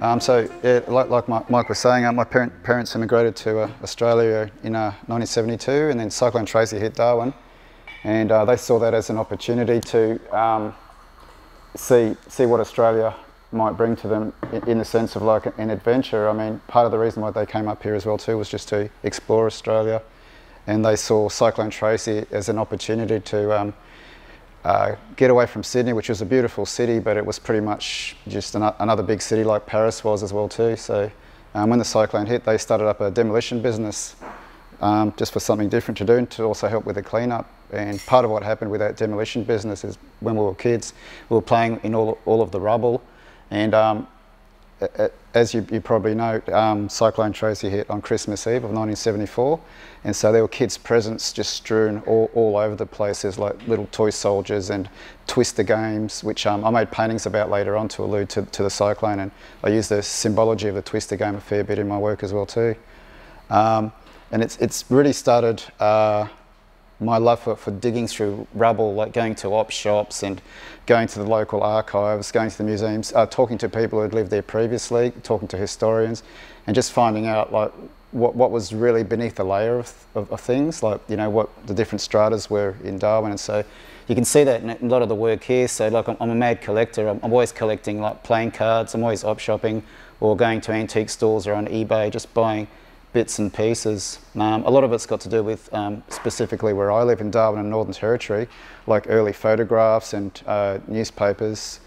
Um, so, yeah, like, like Mike was saying, uh, my parent, parents immigrated to uh, Australia in uh, 1972 and then Cyclone Tracy hit Darwin and uh, they saw that as an opportunity to um, see, see what Australia might bring to them in, in the sense of like an adventure. I mean, part of the reason why they came up here as well too was just to explore Australia and they saw Cyclone Tracy as an opportunity to um, uh, get away from Sydney, which was a beautiful city, but it was pretty much just an, another big city like Paris was as well too. So um, when the cyclone hit, they started up a demolition business um, just for something different to do and to also help with the cleanup. And part of what happened with that demolition business is when we were kids, we were playing in all, all of the rubble. And um, as you, you, probably know, um, Cyclone Tracy hit on Christmas Eve of 1974. And so there were kids' presents just strewn all, all over the place. There's like little toy soldiers and twister games, which um, I made paintings about later on to allude to, to, the cyclone. And I use the symbology of the twister game a fair bit in my work as well too. Um, and it's, it's really started uh, my love for, for digging through rubble, like going to op shops and going to the local archives, going to the museums, uh, talking to people who had lived there previously, talking to historians, and just finding out like what, what was really beneath the layer of, of, of, things, like you know what the different stratas were in Darwin, and so you can see that in a lot of the work here. So like I'm, I'm a mad collector. I'm, I'm, always collecting like playing cards. I'm always op shopping or going to antique stores or on eBay, just buying bits and pieces. Um, a lot of it's got to do with um, specifically where I live in Darwin and Northern Territory, like early photographs and uh, newspapers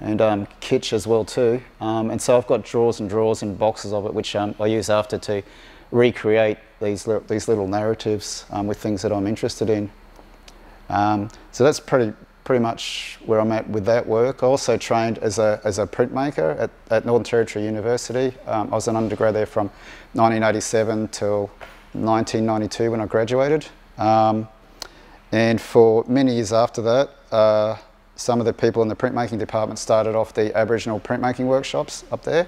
and um, kitsch as well too. Um, and so I've got drawers and drawers and boxes of it which um, I use after to recreate these, li these little narratives um, with things that I'm interested in. so that's pretty, pretty much where I'm at with that work. I also trained as a, as a printmaker at, at Northern Territory University. Um, I was an undergrad there from 1987 till 1992 when I graduated. Um, and for many years after that, uh, some of the people in the printmaking department started off the Aboriginal printmaking workshops up there.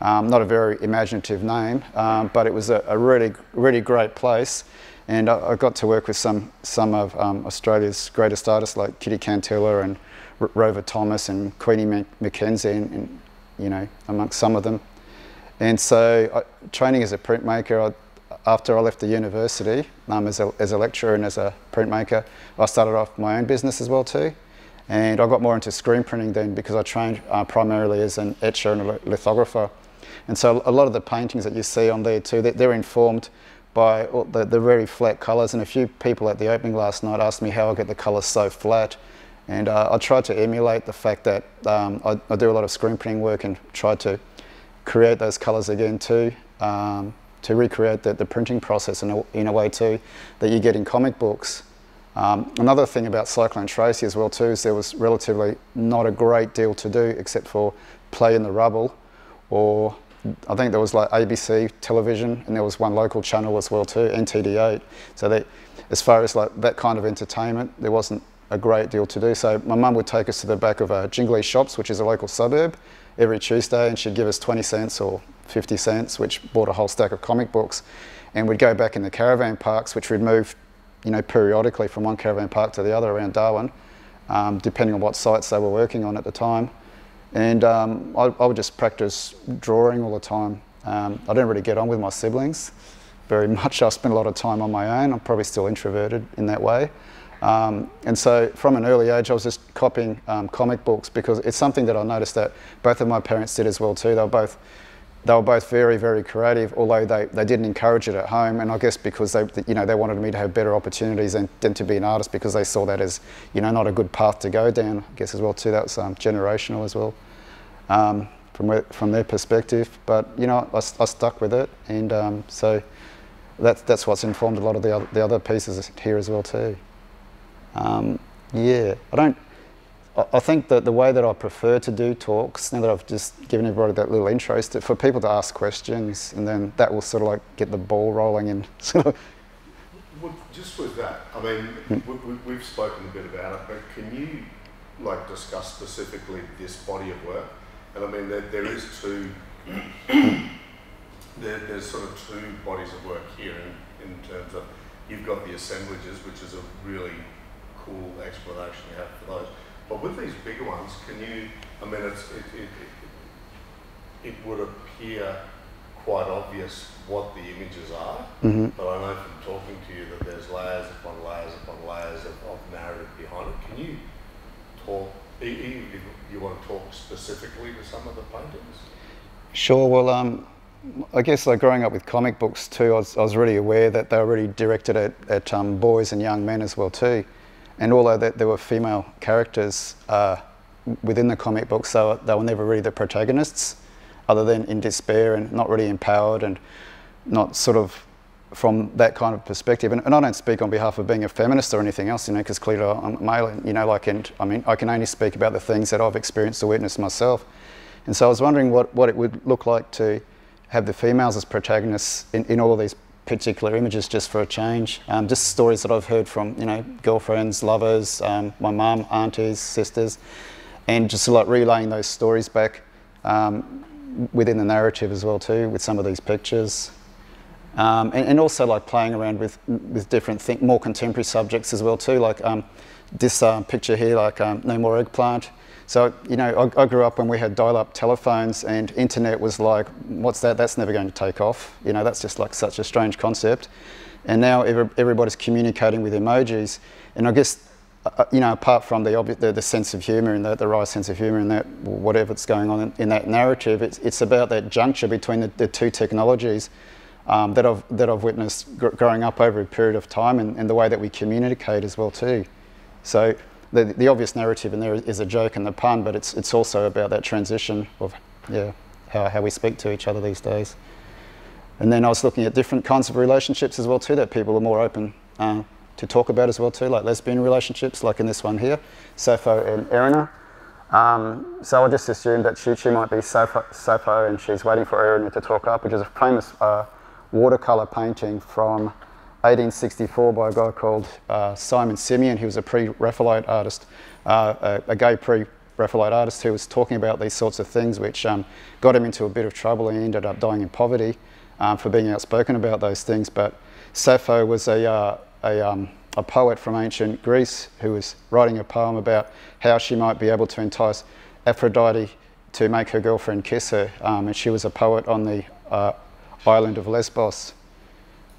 Um, not a very imaginative name, um, but it was a, a, really, really great place. And I, I, got to work with some, some of um, Australia's greatest artists like Kitty Kantilla and R Rover Thomas and Queenie McKenzie, and, and, you know, amongst some of them. And so, I, training as a printmaker, I, after I left the university um, as, a, as a lecturer and as a printmaker, I started off my own business as well too. And I got more into screen printing then because I trained uh, primarily as an etcher and a lithographer. And so a lot of the paintings that you see on there too, they're informed by the, the very flat colours. And a few people at the opening last night asked me how I get the colours so flat. And uh, I tried to emulate the fact that um, I, I, do a lot of screen printing work and try to create those colours again too, um, to recreate the, the printing process in a, in a way too that you get in comic books. Um, another thing about Cyclone Tracy as well too is there was relatively not a great deal to do except for play in the rubble or I think there was like ABC television and there was one local channel as well too, NTD8. So they, as far as like that kind of entertainment, there wasn't a great deal to do. So my mum would take us to the back of uh, Jingili Shops, which is a local suburb, every Tuesday and she'd give us 20 cents or 50 cents, which bought a whole stack of comic books. And we'd go back in the caravan parks, which we'd move, you know, periodically from one caravan park to the other around Darwin, um, depending on what sites they were working on at the time. And um, I, I, would just practice drawing all the time. Um, I didn't really get on with my siblings very much. I spent a lot of time on my own. I'm probably still introverted in that way. Um, and so from an early age, I was just copying um, comic books because it's something that I noticed that both of my parents did as well too. They were both they were both very, very creative, although they, they didn't encourage it at home. And I guess because they, you know, they wanted me to have better opportunities than, than to be an artist because they saw that as, you know, not a good path to go down, I guess as well too. That was um, generational as well um, from, where, from their perspective. But, you know, I, I stuck with it. And um, so that's, that's what's informed a lot of the other, the other pieces here as well too. Um, yeah, I don't, I think that the way that I prefer to do talks, now that I've just given everybody that little intro, is to, for people to ask questions, and then that will sort of like get the ball rolling and sort of. Well, just with that, I mean, mm. we, have spoken a bit about it, but can you like discuss specifically this body of work? And I mean, there, there is two, there, there's sort of two bodies of work here in, in terms of you've got the assemblages, which is a really cool explanation you have for those but with these bigger ones, can you, I mean, it's, it, it, it, it would appear quite obvious what the images are, Mm-hmm. but I know from talking to you that there's layers upon layers upon layers of, of narrative behind it. Can you talk, e- you want to talk specifically to some of the paintings? Sure. Well, um, I guess like growing up with comic books too, I was, I was really aware that they were really directed at, at um, boys and young men as well too. And although that there were female characters uh, within the comic books, they were never really the protagonists, other than in despair and not really empowered and not sort of from that kind of perspective. And, and I don't speak on behalf of being a feminist or anything else, you know, because clearly I'm male, you know, like, and I mean, I can only speak about the things that I've experienced or witnessed myself. And so I was wondering what, what it would look like to have the females as protagonists in, in all of these particular images just for a change. Um, just stories that I've heard from, you know, girlfriends, lovers, um, my mum, aunties, sisters, and just like relaying those stories back um, within the narrative as well too with some of these pictures. Um, and, and also like playing around with with different think more contemporary subjects as well too. Like um, this uh, picture here, like um, no more eggplant. So you know, I, I grew up when we had dial-up telephones, and internet was like, what's that? That's never going to take off. You know, that's just like such a strange concept. And now every, everybody's communicating with emojis, and I guess. Uh, you know, apart from the, the, the sense of humour and the, the right sense of humour and that whatever's going on in, in that narrative, it's, it's about that juncture between the, the two technologies um, that I've that I've witnessed gr- growing up over a period of time, and, and the way that we communicate as well too. So the the obvious narrative in there is a joke and the pun, but it's it's also about that transition of yeah how how we speak to each other these days. And then I was looking at different kinds of relationships as well too that people are more open uh, to talk about as well too, like lesbian relationships, like in this one here, Sappho and Erinna. Um, so I just assumed that she might be Sappho and she's waiting for Erinna to talk up, which is a famous uh, watercolour painting from 1864 by a guy called uh, Simeon Solomon. He was a pre-Raphaelite artist, uh, a, a gay pre-Raphaelite artist who was talking about these sorts of things, which um, got him into a bit of trouble and he ended up dying in poverty um, for being outspoken about those things. But Sappho was a, uh, a, um, a poet from ancient Greece who was writing a poem about how she might be able to entice Aphrodite to make her girlfriend kiss her. Um, and she was a poet on the uh, island of Lesbos.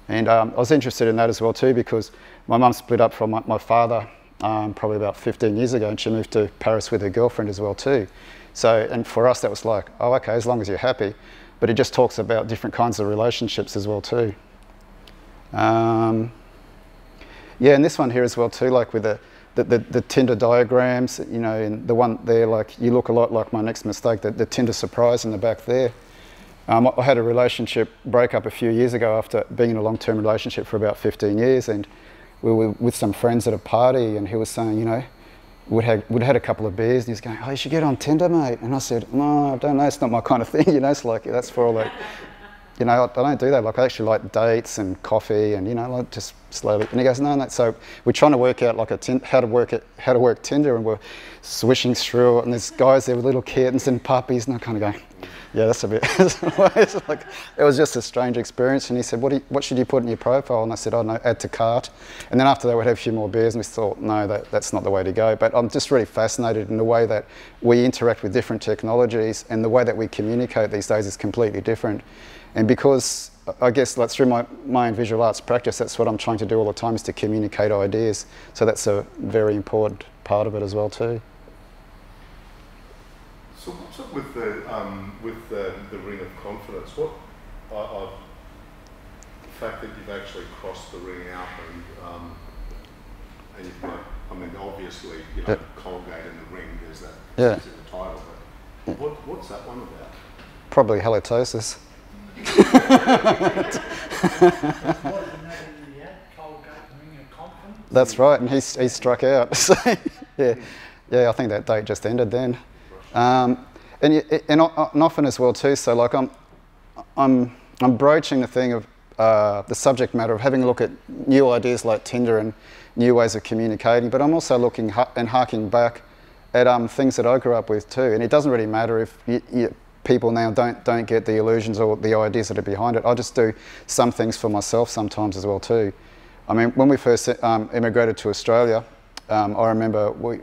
And um, I was interested in that as well too because my mum split up from my, my father um, probably about 15 years ago and she moved to Paris with her girlfriend as well too. So, and for us that was like, oh okay, as long as you're happy. But it just talks about different kinds of relationships as well too. Um, yeah, and this one here as well too, like with the, the, the, the Tinder diagrams, you know, and the one there, like you look a lot like my next mistake, the, the Tinder surprise in the back there. Um, I had a relationship breakup a few years ago after being in a long-term relationship for about 15 years, and we were with some friends at a party, and he was saying, you know, we'd had, we'd had a couple of beers, and he was going, oh, you should get on Tinder, mate. And I said, no, I don't know, it's not my kind of thing, you know, it's like, that's for all like, you know, I, I don't do that. Like, I actually like dates and coffee, and you know, like just slowly. And he goes, no, no. So we're trying to work out like a how to work it, how to work Tinder, and we're swishing through and there's guys there with little kittens and puppies, and I'm kind of going, yeah, that's a bit. like, it was just a strange experience. And he said, what, you, what should you put in your profile? And I said, oh, I know, add to cart. And then after that, we'd have a few more beers, and we thought, no, that, that's not the way to go. But I'm just really fascinated in the way that we interact with different technologies, and the way that we communicate these days is completely different. And because I guess like through my, my own visual arts practice, that's what I'm trying to do all the time is to communicate ideas. So that's a very important part of it as well too. So what's up with the um, with the, the ring of confidence? What I, I, the fact that you've actually crossed the ring out and um, and you've got I mean obviously you know Yeah. Colgate and the ring there's that Yeah. it's in the title but what what's that one about? Probably halitosis. Wasn't that in the ad, Colgate Ring of Confidence? That's right, and he's, he struck out. So, yeah, yeah, I think that date just ended then. Um, and, and, and often as well too. So like I'm, I'm, I'm broaching the thing of uh, the subject matter of having a look at new ideas like Tinder and new ways of communicating. But I'm also looking and harking back at um, things that I grew up with too. And it doesn't really matter if you, you, people now don't don't get the illusions or the ideas that are behind it. I just do some things for myself sometimes as well too. I mean, when we first um, immigrated to Australia, um, I remember we,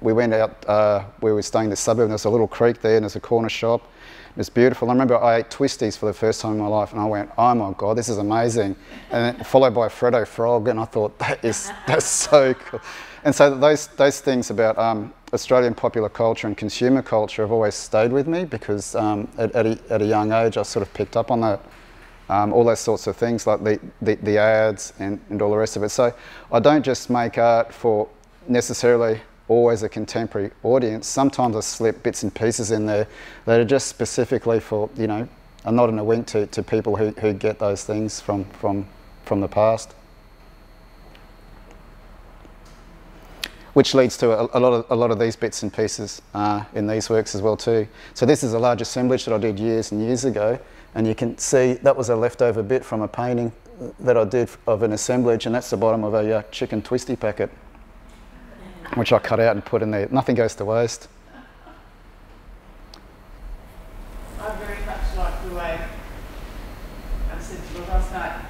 we went out, uh, we were staying in the suburb, and there's a little creek there, and there's a corner shop. It was beautiful. I remember I ate twisties for the first time in my life, and I went, "Oh my god, this is amazing!" And then followed by Freddo Frog, and I thought that is that's so cool. And so those those things about um, Australian popular culture and consumer culture have always stayed with me because um, at, at, a, at a young age I sort of picked up on that. Um, all those sorts of things like the, the, the ads and, and all the rest of it. So I don't just make art for necessarily always a contemporary audience. Sometimes I slip bits and pieces in there that are just specifically for, you know, a nod and a wink to, to people who, who get those things from, from, from the past. Which leads to a, a lot, of, a lot of these bits and pieces uh, in these works as well too. So this is a large assemblage that I did years and years ago and you can see that was a leftover bit from a painting that I did of an assemblage, and that's the bottom of a uh, chicken twisty packet, which I cut out and put in there. Nothing goes to waste. I very much like the way I said to you last night,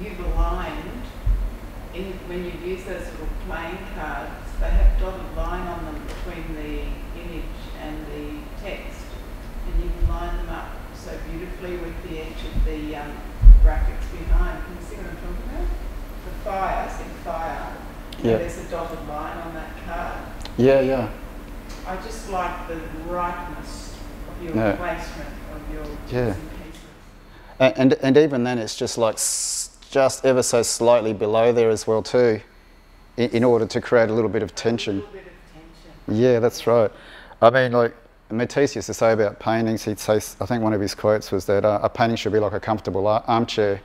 you've aligned, when you use those little playing cards, they have dotted line on them between the image and the text, and you've lined them up so beautifully with the edge of the um, brackets behind. Can you see what I'm talking about? The fire, see fire. Yeah. There's a dotted line on that card. Yeah, yeah. I just like the rightness of your placement of your Yeah. and. And, and, even then, it's just like s- just ever so slightly below there as well too, in, in order to create a little bit of A tension. little bit of tension. Yeah, that's right. I mean, like Matisse used to say about paintings, he'd say, I think one of his quotes was that uh, a painting should be like a comfortable ar- armchair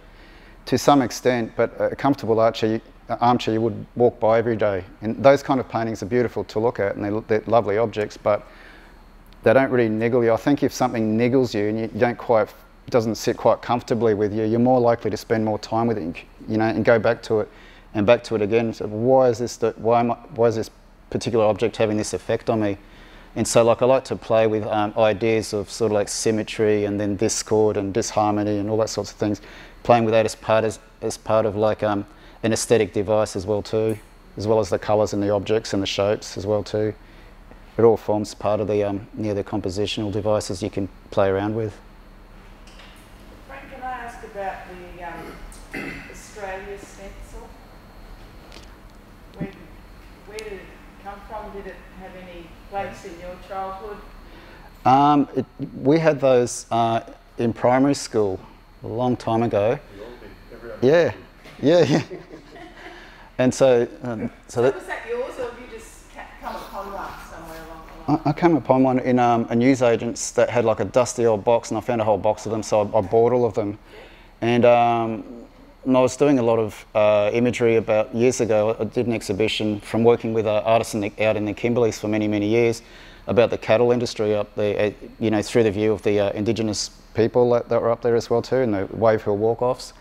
to some extent, but a comfortable armchair you, armchair you would walk by every day. And those kind of paintings are beautiful to look at and they're, they're lovely objects, but they don't really niggle you. I think if something niggles you and you don't quite, doesn't sit quite comfortably with you, you're more likely to spend more time with it, you know, and go back to it and back to it again. So why is this, why, I, why is this particular object having this effect on me? And so, like, I like to play with um, ideas of sort of like symmetry and then discord and disharmony and all that sorts of things. Playing with that as part as, as part of like um, an aesthetic device as well too, as well as the colours and the objects and the shapes as well too. It all forms part of the um, yeah, the compositional devices you can play around with. Franck, can I ask about the um, Australia stencil? Where, where did it come from? Did it have any place in your childhood? Um, it, we had those uh, in primary school a long time ago. Yeah, yeah, yeah. And so, um, so So that, was that yours, or have you just come upon one somewhere along the line? I I came upon one in um, a newsagent's that had like a dusty old box, and I found a whole box of them, so I, I bought all of them. And, um, and I was doing a lot of uh, imagery about years ago. I did an exhibition from working with an the, out in the Kimberleys for many, many years about the cattle industry up there, uh, you know, through the view of the uh, Indigenous people that, that were up there as well too, and the Wave Hill walk-offs.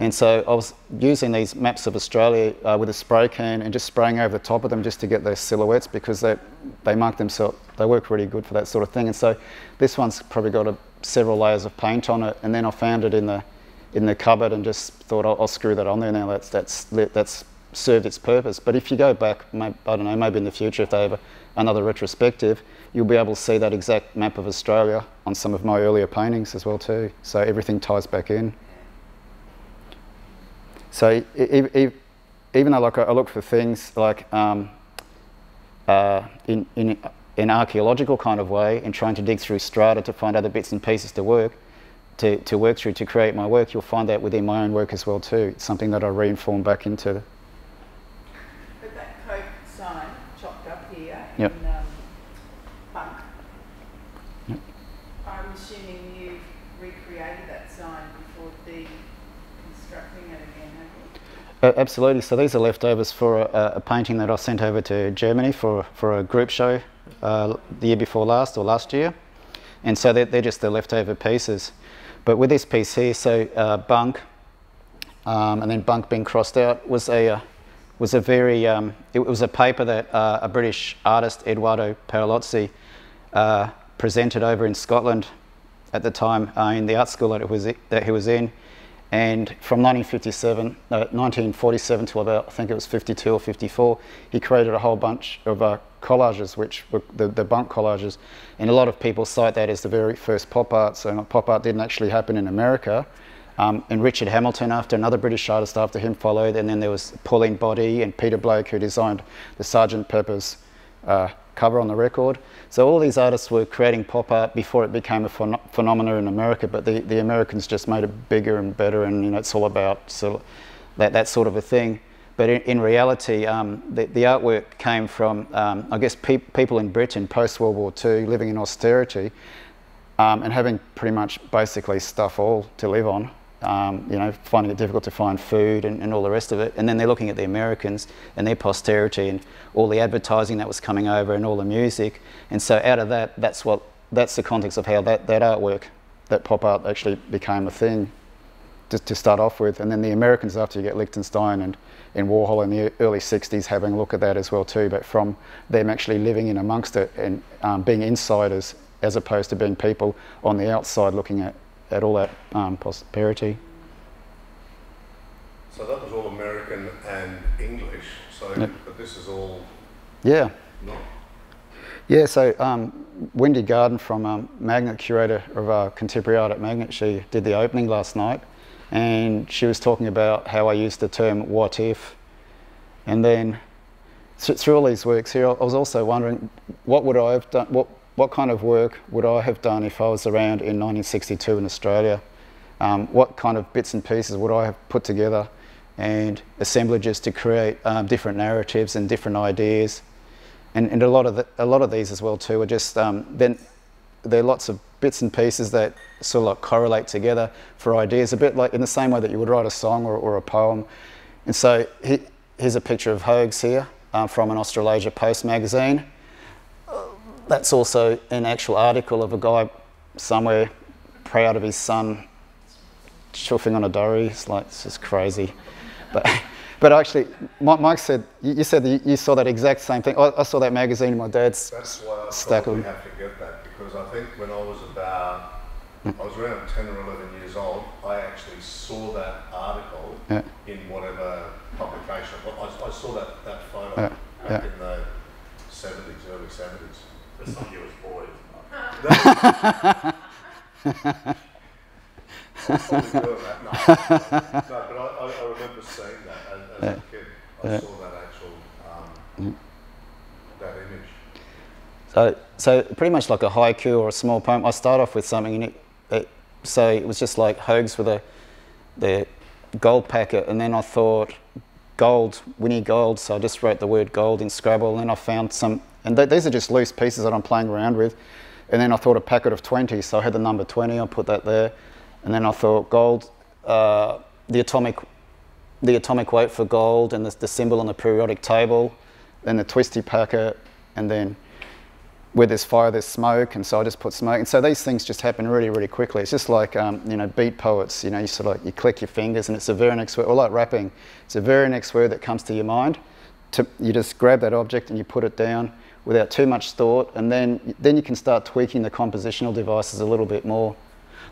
And so I was using these maps of Australia uh, with a spray can and just spraying over the top of them just to get those silhouettes because they, they mark themselves, they work really good for that sort of thing. And so this one's probably got a, several layers of paint on it. And then I found it in the, in the cupboard and just thought I'll, I'll screw that on there now. That's, that's, that's served its purpose. But if you go back, may I don't know, maybe in the future if they have a, another retrospective, you'll be able to see that exact map of Australia on some of my earlier paintings as well too. So everything ties back in. So e- e- even though like I I look for things like um, uh, in, in an archaeological kind of way and trying to dig through strata to find other bits and pieces to work to, to work through to create my work, you'll find that within my own work as well too. It's something that I reinform back into. But that Coke sign chopped up here Yep. in um, Bunk. Yep. I'm assuming you've recreated that sign before deconstructing it again, have you? Uh, absolutely. So these are leftovers for a, a painting that I sent over to Germany for, for a group show uh, the year before last or last year. And so they're, they're just the leftover pieces. But with this piece here, so uh, bunk, um, and then bunk being crossed out was a uh, was a very um, it was a paper that uh, a British artist Eduardo Paolozzi uh, presented over in Scotland at the time uh, in the art school that it was that he was in, And from 1957, uh, 1947 to about, I think it was 52 or 54, he created a whole bunch of uh, collages, which were the, the bunk collages. And a lot of people cite that as the very first pop art. So pop art didn't actually happen in America. Um, and Richard Hamilton, after another British artist after him, followed. And then there was Pauline Boty and Peter Blake, who designed the Sgt. Pepper's uh, cover on the record. So all these artists were creating pop art before it became a phen phenomenon in America, but the, the Americans just made it bigger and better, and you know it's all about so that, that sort of a thing. But in, in reality, um, the, the, artwork came from, um, I guess, pe people in Britain post World War II living in austerity um, and having pretty much basically stuff all to live on um, you know, finding it difficult to find food and, and, all the rest of it. And then they're looking at the Americans and their posterity and all the advertising that was coming over and all the music. And so out of that, that's what that's the context of how that, that artwork, that pop art actually became a thing to, to start off with. And then the Americans after you get Lichtenstein and, and Warhol in the early 60s having a look at that as well too, but from them actually living in amongst it and um, being insiders as opposed to being people on the outside looking at at all that um, prosperity. So that was all American and English. So, yep. but this is all. Yeah. Not. Yeah. So um, Wendy Garden from um, MAGNT, curator of uh, contemporary art at MAGNT, she did the opening last night, and she was talking about how I used the term "what if," and then through all these works here, I was also wondering what would I have done. What what kind of work would I have done if I was around in 1962 in Australia? Um, what kind of bits and pieces would I have put together and assemblages to create um, different narratives and different ideas? And, and a lot of the, a lot of these as well too are just um, then there are lots of bits and pieces that sort of like correlate together for ideas, a bit like in the same way that you would write a song or, or a poem. And so he, here's a picture of Hoges here um, from an Australasia Post magazine that's also an actual article of a guy somewhere proud of his son chuffing on a dory. It's like, it's just crazy. But, but actually, Mike said, you said that you saw that exact same thing. I, saw that magazine in my dad's That's why I stack have to get that because I think when I was about, I was around 10 or 11 years old, I actually saw that article yeah. in whatever publication. I, I saw that, that photo yeah. back yeah. in the 70s, early 70s. For some US boys. Probably doing that. No, no, but I, I remember seeing that as, a kid. I saw that actual, um, Mm. that image. So, so pretty much like a haiku or a small poem. I start off with something, and it, it, so it was just like Hoges with a the gold packet, and then I thought gold, Winnie Gold. So I just wrote the word gold in Scrabble, and then I found some, and th these are just loose pieces that I'm playing around with. And then I thought a packet of 20, so I had the number 20. I put that there, and then I thought gold, uh, the atomic, the atomic weight for gold, and the, the symbol on the periodic table, then the twisty packet, and then where there's fire, there's smoke, and so I just put smoke. And so these things just happen really, really quickly. It's just like, um, you know, beat poets, you know, you sort of like, you click your fingers and it's the very next word, or like rapping, it's the very next word that comes to your mind. To, you just grab that object and you put it down without too much thought, and then, then you can start tweaking the compositional devices a little bit more.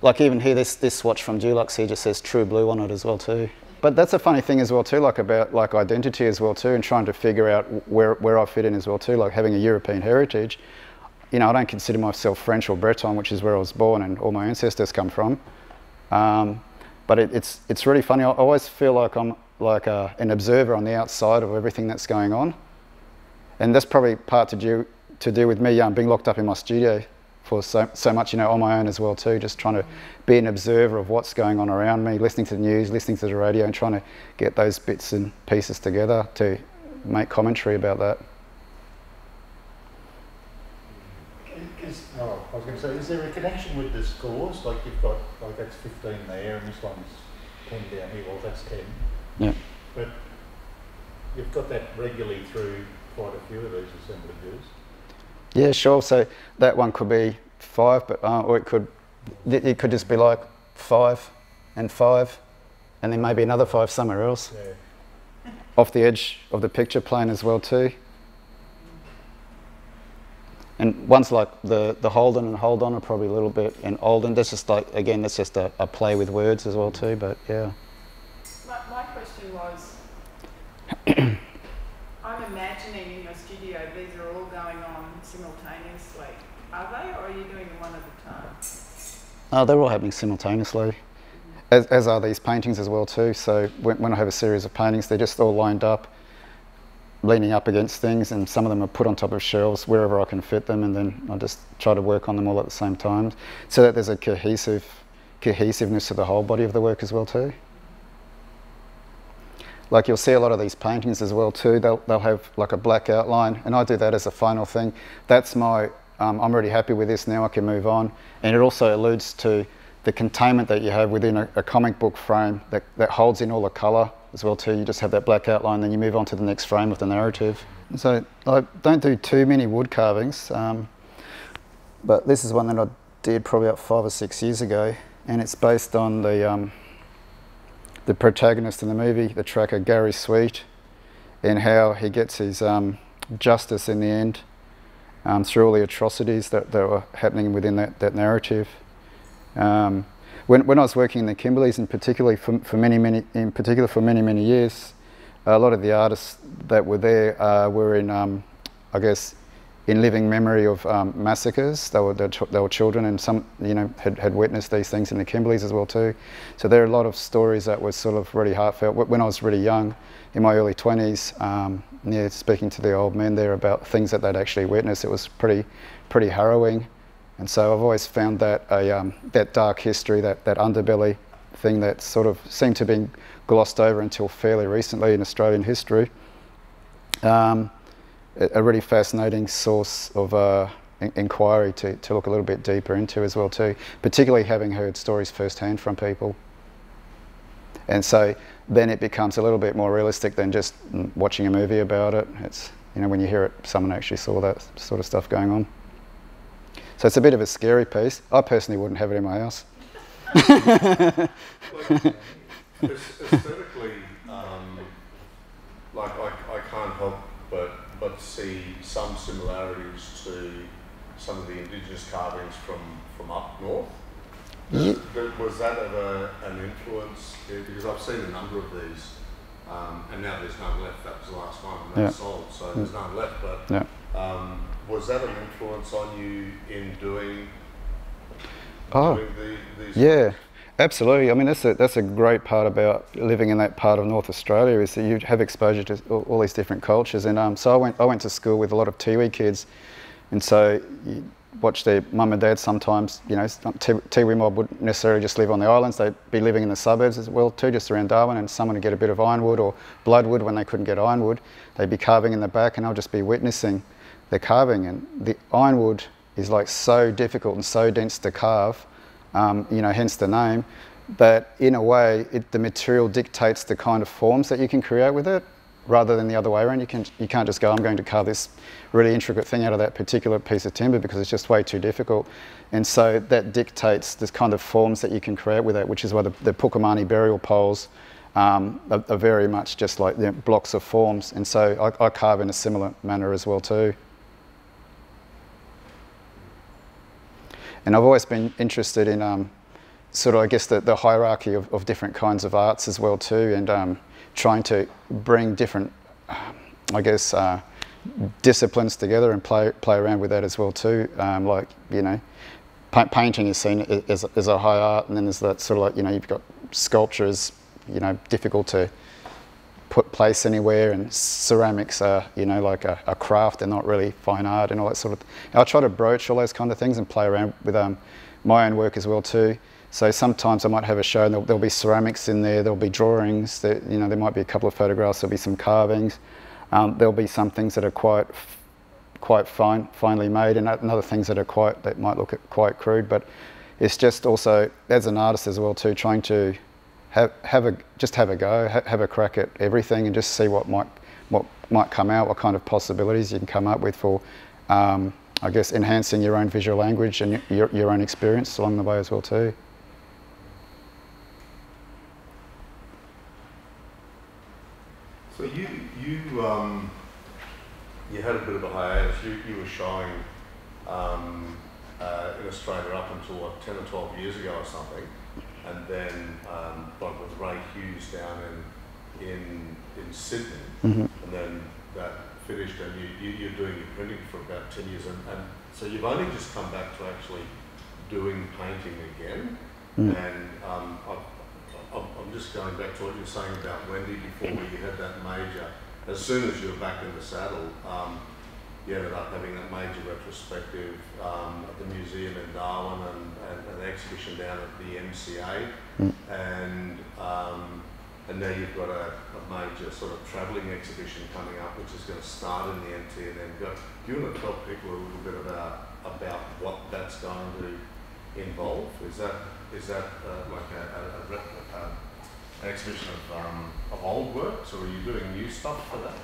Like even here, this, this watch from Dulux here just says True Blue on it as well too. But that's a funny thing as well too, like about like identity as well too, and trying to figure out where, where I fit in as well too, like having a European heritage you know, I don't consider myself French or Breton, which is where I was born and all my ancestors come from. Um, but it, it's, it's really funny. I always feel like I'm like a, an observer on the outside of everything that's going on. And that's probably part to do, to do with me um, being locked up in my studio for so, so much, you know, on my own as well too, just trying to be an observer of what's going on around me, listening to the news, listening to the radio and trying to get those bits and pieces together to make commentary about that. Is, oh, I was going to say, is there a connection with the scores? Like you've got, like that's 15 there and this one's 10 down here, well that's 10. Yeah. But you've got that regularly through quite a few of these assemblages. Yeah, sure. So that one could be five, but uh, or it could it could just be like five and five, and then maybe another five somewhere else, Yeah. off the edge of the picture plane as well too. And ones like the, the Holden and Hold On are probably a little bit, and Olden, that's just like, again, that's just a, a play with words as well too, but yeah. My, my question was, I'm imagining in your studio these are all going on simultaneously. Are they, or are you doing them one at a time? Oh, they're all happening simultaneously, as, as are these paintings as well too. So when, when I have a series of paintings, they're just all lined up, leaning up against things, and some of them are put on top of shelves wherever I can fit them, and then I just try to work on them all at the same time, so that there's a cohesive cohesiveness to the whole body of the work as well too. Like you'll see a lot of these paintings as well too. They'll they'll have like a black outline, and I do that as a final thing. That's my um, I'm really happy with this now. I can move on, and it also alludes to the containment that you have within a, a comic book frame that, that holds in all the colour as well too. You just have that black outline, then you move on to the next frame of the narrative. So I don't do too many wood carvings, um, but this is one that I did probably about five or six years ago, and it's based on the um, the protagonist in the movie, the tracker Gary Sweet, and how he gets his um, justice in the end um, through all the atrocities that, that were happening within that, that narrative. Um, when, when I was working in the Kimberleys, and particularly for, for many, many, in particular for many, many years, a lot of the artists that were there uh, were in, um, I guess, in living memory of um, massacres. They were, they were children and some, you know, had, had witnessed these things in the Kimberleys as well too. So there are a lot of stories that were sort of really heartfelt. When I was really young, in my early 20s, um, yeah, speaking to the old men there about things that they'd actually witnessed, it was pretty, pretty harrowing. And so I've always found that a, um, that dark history, that, that underbelly thing that sort of seemed to been glossed over until fairly recently in Australian history. Um, a really fascinating source of uh, inquiry to, to look a little bit deeper into as well too, particularly having heard stories firsthand from people. And so then it becomes a little bit more realistic than just watching a movie about it. It's, you know, when you hear it, someone actually saw that sort of stuff going on. So it's a bit of a scary piece. I personally wouldn't have it in my house. like, aesthetically, um, like I, I can't help but but see some similarities to some of the indigenous carvings from, from up north. Yeah. Was that ever an influence? Because I've seen a number of these, um, and now there's none left. That was the last one, and that's yeah. sold, so there's none left. But yeah. um, was that an influence on you in doing, oh, doing the, these? Yeah. Absolutely. I mean, that's a, that's a great part about living in that part of North Australia is that you have exposure to all, all these different cultures. And um, so I went, I went to school with a lot of Tiwi kids. And so you watch their mum and dad sometimes, you know, Tiwi mob wouldn't necessarily just live on the islands. They'd be living in the suburbs as well too, just around Darwin. And someone would get a bit of ironwood or bloodwood when they couldn't get ironwood. They'd be carving in the back and I'll just be witnessing the carving. And the ironwood is like so difficult and so dense to carve um, you know, hence the name. But in a way, it, the material dictates the kind of forms that you can create with it, rather than the other way around. You, can, you can't just go, I'm going to carve this really intricate thing out of that particular piece of timber because it's just way too difficult. And so that dictates this kind of forms that you can create with it, which is why the, the Pukamani burial poles um, are, are, very much just like you know, blocks of forms. And so I, I carve in a similar manner as well too. And I've always been interested in um, sort of, I guess, the, the hierarchy of, of, different kinds of arts as well too, and um, trying to bring different, I guess, uh, disciplines together and play play around with that as well too. Um, like you know, pa painting is seen as, as a high art, and then there's that sort of like you know you've got sculpture is you know difficult to put place anywhere and ceramics are you know like a, a, craft they're not really fine art and all that sort of i try to broach all those kind of things and play around with um, my own work as well too so sometimes i might have a show and there'll, there'll be ceramics in there there'll be drawings that you know there might be a couple of photographs there'll be some carvings um, there'll be some things that are quite quite fine finely made and other things that are quite that might look quite crude but it's just also as an artist as well too trying to have, have a, just have a go, ha, have a crack at everything and just see what might, what might come out, what kind of possibilities you can come up with for, um, I guess, enhancing your own visual language and your, your own experience along the way as well too. So you, you, um, you had a bit of a hiatus. You, you were showing um, uh, in Australia up until what, 10 or 12 years ago or something. And then um, like with Ray Hughes down in, in, in Sydney. hmm And then that finished and you, you, you're doing your printing for about 10 years. And, and so you've only just come back to actually doing painting again. Mm. And um, I, I'm just going back to what you were saying about Wendy before, where you had that major. As soon as you were back in the saddle, um, you ended up having that major retrospective um, at the museum in Darwin and, and an exhibition down at the MCA. Mm. And um, and now you've got a, a major sort of travelling exhibition coming up, which is going to start in the NT and then go. Do you want to tell people a little bit about about what that's going to involve? Is that is that uh, like a, a, a, an exhibition of um, of old works, or are you doing new stuff for that?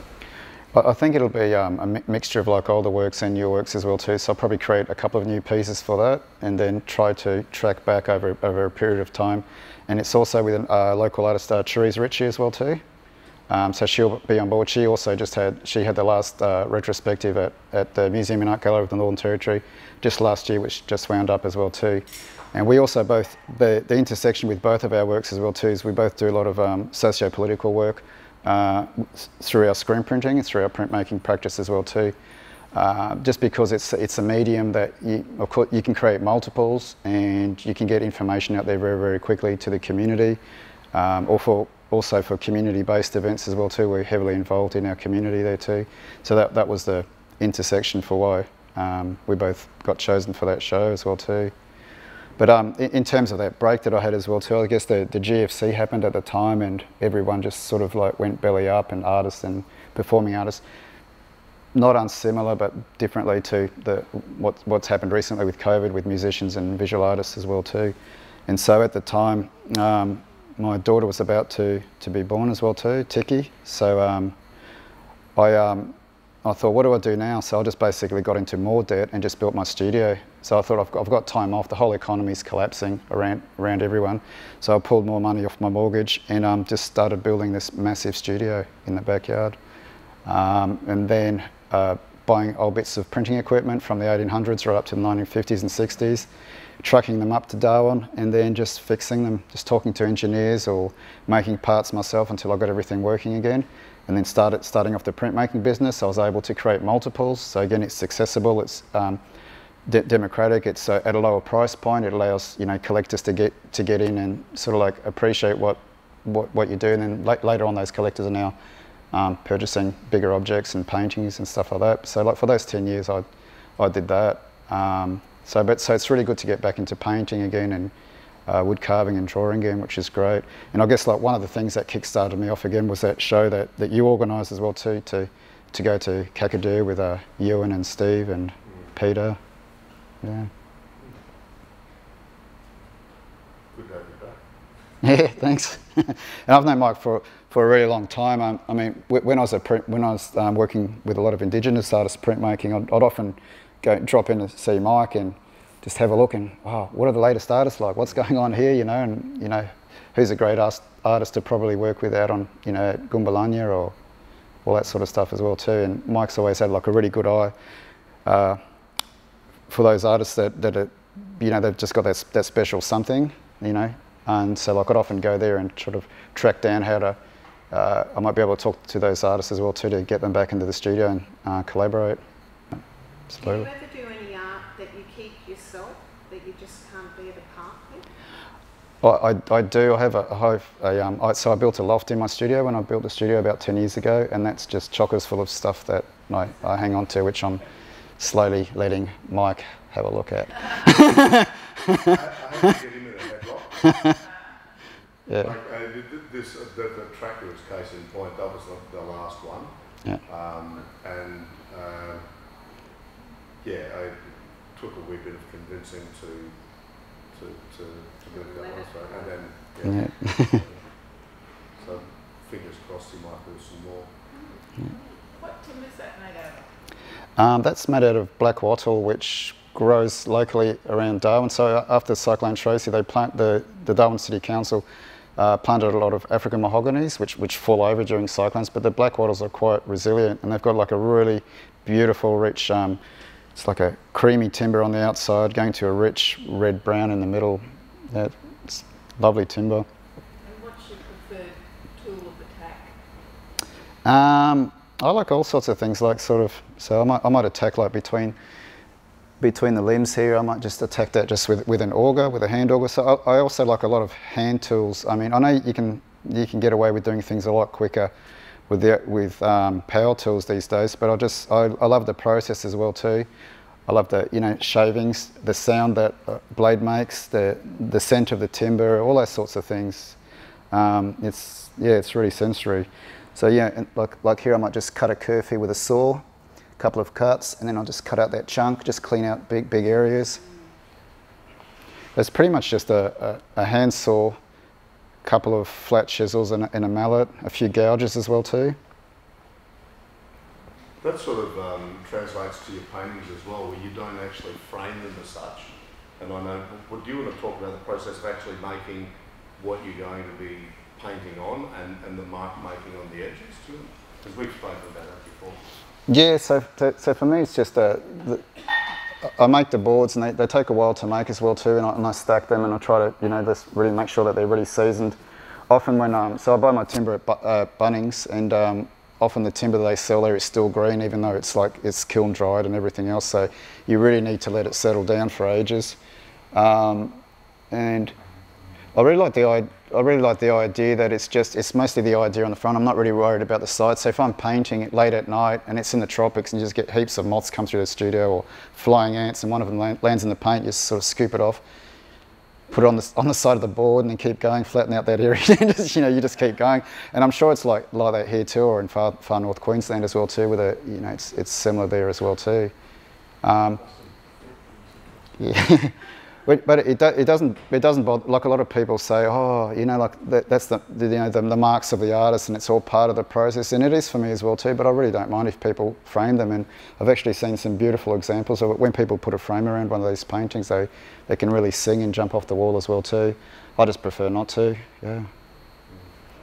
I think it'll be um, a mi- mixture of like older works and new works as well too. So I'll probably create a couple of new pieces for that, and then try to track back over over a period of time. And it's also with a uh, local artist, uh, Therese Ritchie, as well too. Um, so she'll be on board. She also just had she had the last uh, retrospective at, at the Museum and Art Gallery of the Northern Territory just last year, which just wound up as well too. And we also both the, the intersection with both of our works as well too is we both do a lot of um, socio-political work uh, through our screen printing and through our printmaking practice as well too. Uh, just because it's it's a medium that you, of course you can create multiples and you can get information out there very very quickly to the community, um, or for also for community-based events as well too. We're heavily involved in our community there too. So that that was the intersection for why um, we both got chosen for that show as well too. But um, in, terms of that break that I had as well too, I guess the, the GFC happened at the time and everyone just sort of like went belly up and artists and performing artists. Not unsimilar, but differently to the what, what's happened recently with COVID with musicians and visual artists as well too. And so at the time, um, my daughter was about to, to be born as well too, Tiki. So um, I, um, I thought, what do I do now? So I just basically got into more debt and just built my studio. So I thought, I've got, I've got time off. The whole economy's collapsing around, around everyone. So I pulled more money off my mortgage and um, just started building this massive studio in the backyard. Um, and then uh, buying old bits of printing equipment from the 1800s right up to the 1950s and 60s, trucking them up to Darwin, and then just fixing them, just talking to engineers or making parts myself until I got everything working again. And then started starting off the printmaking business. I was able to create multiples. So again, it's accessible. It's um, de- democratic. It's uh, at a lower price point. It allows you know collectors to get to get in and sort of like appreciate what what, what you do. And then la- later on, those collectors are now um, purchasing bigger objects and paintings and stuff like that. So like for those 10 years, I, I did that. Um, so, but, so it's really good to get back into painting again and uh, wood carving and drawing again, which is great. And I guess like one of the things that kick-started me off again was that show that, that you organised as well too, to, to go to Kakadu with uh, Ewan and Steve and Peter. Yeah. Good to have you back. Yeah, thanks. and I've known Mike for, for a really long time. Um, I mean, when I was a print, when I was um, working with a lot of Indigenous artists printmaking, I'd, I'd often go drop in to see Mike and just have a look and wow, what are the latest artists like? What's going on here? You know, and you know, who's a great artist, artist to probably work with out on you know Gunbalanya or all that sort of stuff as well too. And Mike's always had like a really good eye uh, for those artists that that are, you know they've just got that, that special something, you know. And so like I'd often go there and sort of track down how to. Uh, I might be able to talk to those artists as well too to get them back into the studio and uh, collaborate. Do you Absolutely. ever do any art that you keep yourself that you just can't bear to part with? I, I, I do. I have a, I have a um, I, so I built a loft in my studio when I built the studio about 10 years ago, and that's just chockers full of stuff that I, I hang on to, which I'm slowly letting Mike have a look at. I, I had to get him in a headlock. Yeah. Like, uh, th- th- this, uh, the, the tractor's case in point, that was the, the last one. Yeah. Um, and, uh, yeah, I took a wee bit of convincing to, to, to, to move that one, so, and then, yeah. Yeah. so, fingers crossed he might do some more. What timber is that made out of? Um, that's made out of black wattle, which grows locally around Darwin. So uh, after Cyclone Tracy, they plant the, the Darwin City Council uh, planted a lot of African mahoganies, which, which fall over during cyclones. But the black wattles are quite resilient, and they've got like a really beautiful, rich um, it's like a creamy timber on the outside, going to a rich red brown in the middle. Yeah, it's lovely timber. And what's your preferred tool of attack? Um, I like all sorts of things, like sort of. So I might, I might attack like between between the limbs here. I might just attack that just with, with an auger, with a hand auger. So I, I also like a lot of hand tools. I mean, I know you can you can get away with doing things a lot quicker with the, with um, power tools these days. But I just I, I love the process as well too. I love the you know shavings, the sound that blade makes, the the scent of the timber, all those sorts of things. Um, it's yeah, it's really sensory. So yeah, like like here, I might just cut a curve here with a saw, a couple of cuts, and then I'll just cut out that chunk, just clean out big big areas. It's pretty much just a, a, a hand saw, couple of flat chisels and a, and a mallet, a few gouges as well too. That sort of um, translates to your paintings as well, where you don't actually frame them as such. And I know, would you want to talk about the process of actually making what you're going to be painting on and, and the mark making on the edges to them? Because we've spoken about that before. Yeah, so, so, for me it's just a, the, I make the boards and they, they take a while to make as well too and I, and I stack them and I try to, you know, just really make sure that they're really seasoned. Often when, um, so I buy my timber at Bu- uh, Bunnings and um, often the timber they sell there is still green even though it's like, it's kiln dried and everything else. So you really need to let it settle down for ages. Um, and I really like the i- really like the idea that it's just it's mostly the idea on the front. I'm not really worried about the sides. So if I'm painting it late at night and it's in the tropics and you just get heaps of moths come through the studio or flying ants and one of them land, lands in the paint, you just sort of scoop it off, put it on the on the side of the board and then keep going, flatten out that area. just, you know, you just keep going. And I'm sure it's like like that here too, or in far far north Queensland as well too. With a you know it's it's similar there as well too. Um, yeah. But, it, it doesn't it doesn't bother like a lot of people say oh you know like that, that's the, the you know the, the marks of the artist and it's all part of the process. And it is for me as well too but I really don't mind if people frame them. And I've actually seen some beautiful examples of it. When people put a frame around one of these paintings they they can really sing and jump off the wall as well too. I just prefer not to yeah.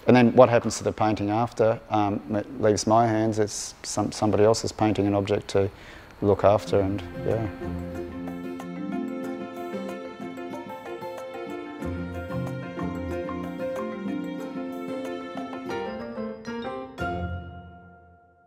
And then what happens to the painting after? Um, it leaves my hands. It's some, somebody else's painting an object to look after and yeah